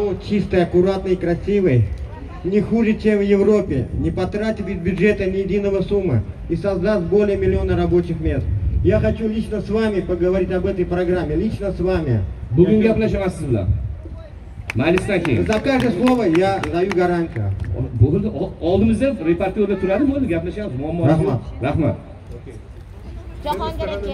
Ну, чистый, аккуратный, красивый. Не хуже, чем в Европе. Не потратив из бюджета ни единого суммы. И создаст более миллиона рабочих мест. Я хочу лично с вами поговорить об этой программе. Лично с вами. bugun gaplashamiz siz bilan maylisdan За каждое слово я даю гарантию. bo'ldi o- oldimizda reportyorda turadi bo'ldi gaplashamiz muammo yo'q. Rahmat. rahmat jahongir aka